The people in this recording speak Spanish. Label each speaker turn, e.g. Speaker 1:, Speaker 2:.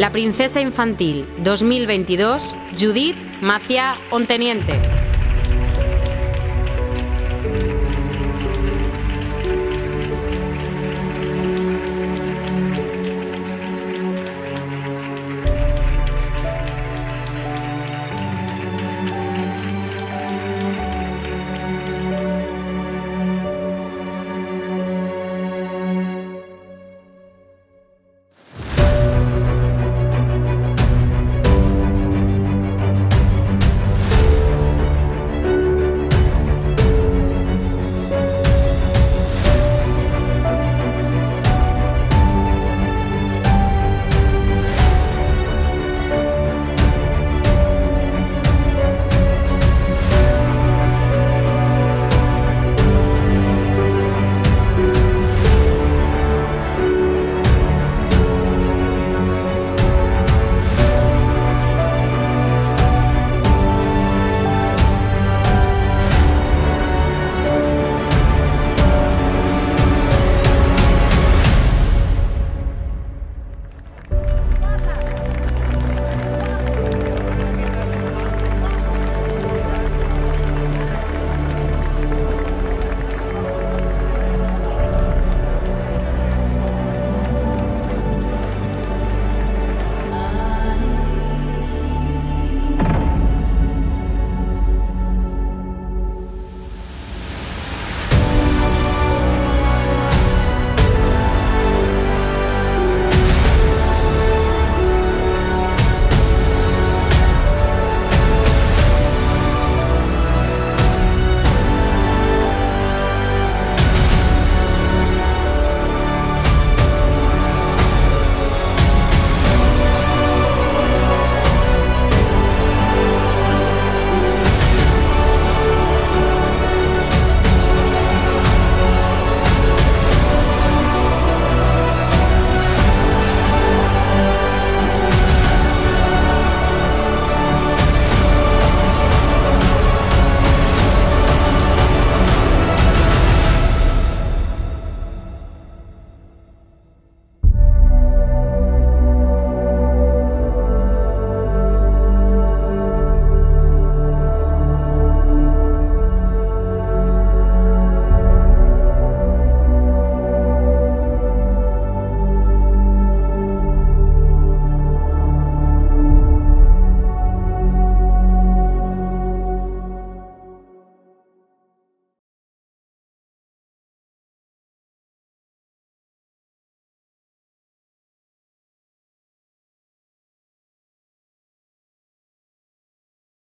Speaker 1: La Princesa Infantil 2022, Judith Macia Onteniente.